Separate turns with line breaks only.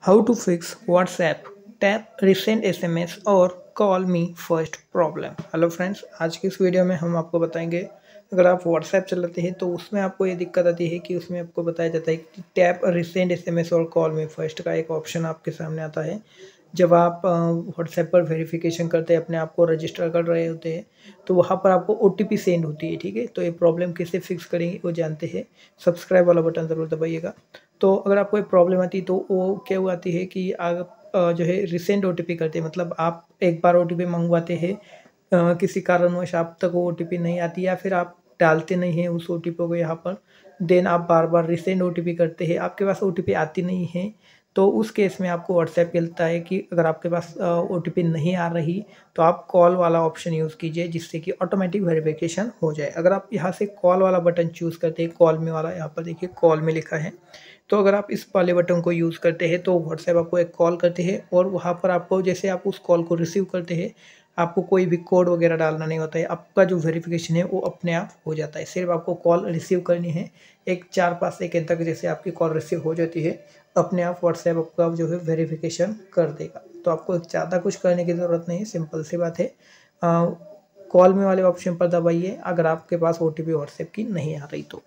How to fix WhatsApp? Tap recent SMS or call me first problem. Hello friends, आज की इस video में हम आपको बताएँगे, अगर आप व्हाट्सएप चलाते हैं तो उसमें आपको ये दिक्कत आती है कि उसमें आपको बताया जाता है कि tap recent SMS or call me first का एक ऑप्शन आपके सामने आता है। जब आप व्हाट्सएप पर वेरिफिकेशन करते हैं, अपने आप को रजिस्टर कर रहे होते हैं तो वहाँ पर आपको ओटीपी सेंड होती है, ठीक है? तो ये प्रॉब्लम कैसे फिक्स करेंगे वो जानते हैं। सब्सक्राइब वाला बटन ज़रूर दबाइएगा। तो अगर आपको एक प्रॉब्लम आती है तो वो क्या हुआ आती है कि आप जो है रिसेंट ओ करते हैं। मतलब आप एक बार ओटीपी मंगवाते हैं किसी कारणवश आप तक वो ओटीपी नहीं आती या फिर आप डालते नहीं हैं उस ओ को यहाँ पर देन आप बार बार रिसेंट ओटीपी करते हैं। आपके पास ओटीपी आती नहीं है तो उस केस में आपको व्हाट्सएप मिलता है कि अगर आपके पास ओटीपी नहीं आ रही तो आप कॉल वाला ऑप्शन यूज़ कीजिए जिससे कि ऑटोमेटिक वेरिफिकेशन हो जाए। अगर आप यहाँ से कॉल वाला बटन चूज़ करते हैं कॉल में वाला, यहाँ पर देखिए कॉल में लिखा है। तो अगर आप इस वाले बटन को यूज़ करते हैं तो व्हाट्सएप आपको एक कॉल करते हैं और वहाँ पर आपको जैसे आप उस कॉल को रिसीव करते हैं आपको कोई भी कोड वगैरह डालना नहीं होता है, आपका जो वेरिफिकेशन है वो अपने आप हो जाता है। सिर्फ़ आपको कॉल रिसीव करनी है, एक चार पाँच सेकेंड तक जैसे आपकी कॉल रिसीव हो जाती है, अपने आप व्हाट्सएप आपका जो है वेरिफिकेशन कर देगा। तो आपको ज़्यादा कुछ करने की ज़रूरत नहीं है सिंपल सी बात है। कॉल में वाले ऑप्शन पर दबाइए, अगर आपके पास ओ टी व्हाट्सएप की नहीं आ रही तो।